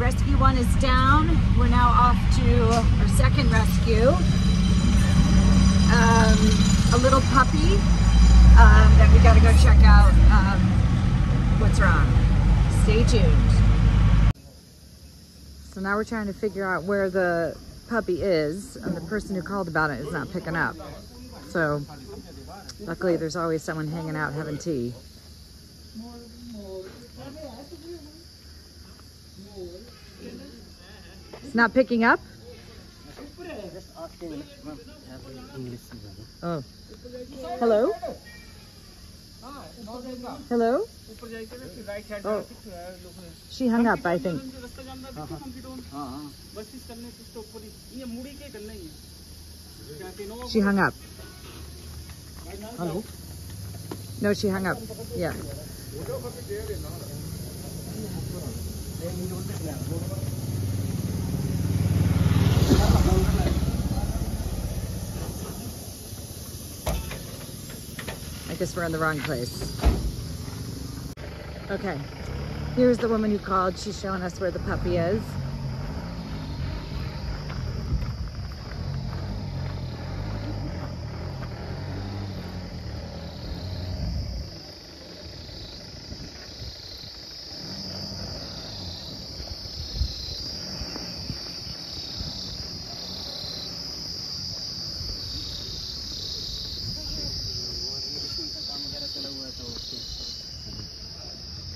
rescue one is down. We're now off to our second rescue. Um, a little puppy um, that we gotta go check out um, what's wrong. Stay tuned. So now we're trying to figure out where the puppy is and the person who called about it is not picking up. So luckily there's always someone hanging out having tea. It's not picking up? Oh. Hello? Hello? Oh. She hung up, I think. She hung up. Hello. No, she hung up. Yeah. I guess we're in the wrong place. Okay. Here's the woman who called. She's showing us where the puppy is.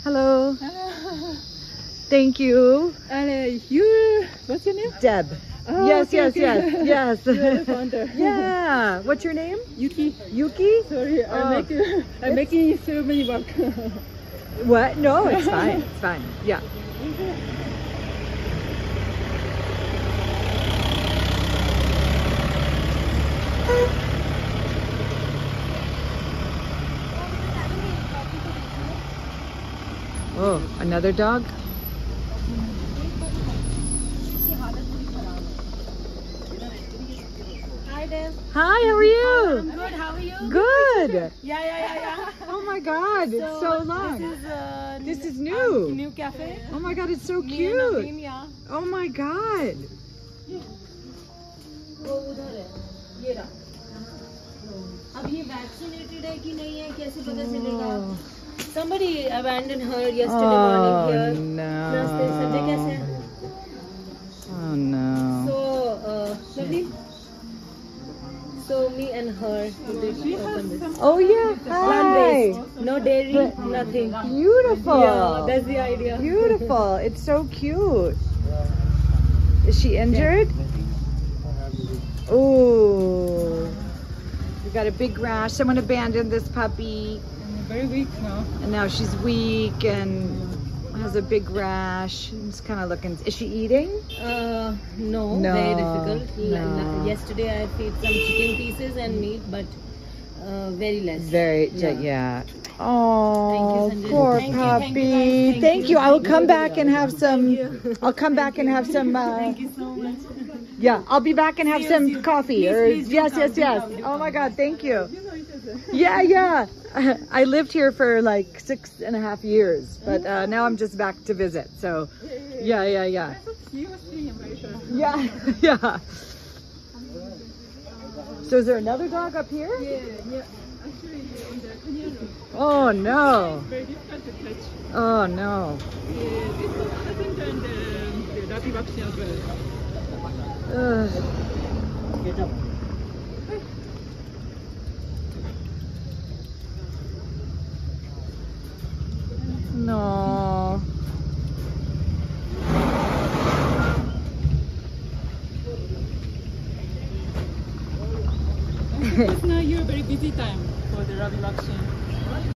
Hello. Thank you. And you, what's your name? Deb. Oh, yes, okay, yes, okay. yes, yes, You're yeah. What's your name? Yuki. Yuki? Sorry, I'm, Oh. making, I'm making so many work. What? No, it's fine. It's fine. Yeah. Oh, another dog? Hi there. Hi, how are you? Good. How are you? Good. Yeah, yeah, yeah, yeah. Oh my god, it's so long. This is uh, This is uh, new. new cafe. Oh my god, it's so Me and Naveen, cute. yeah. Oh my god. वो उधर है ये रहा अब ये vaccinated है कि नहीं है कैसे पता चलेगा Oh, Somebody abandoned her yesterday oh, morning here. No. Oh no. So, uh. So me and her. Oh yeah. Hi. No dairy, but nothing. Beautiful. Yeah, that's the idea. Beautiful. It's so cute. Is she injured? Oh. We got a big rash. Someone abandoned this puppy very weak now. and now she's weak and has a big rash. It's kind of looking. Is she eating? Uh, no, No, very difficult. No. Yesterday I feed some chicken pieces and meat, but uh, very less. Very, Yeah. yeah. Oh, Sanjay. poor Thank you, puppy. thank you. Thank Thank you. you. I will come back and have some. I'll come back and have some. Uh, Thank you so much. yeah, I'll be back and have you, some you. coffee. Please, or please yes, yes, yes. Oh my. God, thank you. You know each other. Yeah, yeah. I lived here for like six and a half years, but uh, now I'm just back to visit. So, yeah, yeah, yeah. You were seeing America. Yeah, yeah. So is there another dog up here? Yeah, yeah. Actually, in the canyon, Oh no. very difficult to catch. Oh no. Yeah, hasn't the, the rabies vaccine as well. Ugh. No. It's now your very busy time for the rabies vaccine.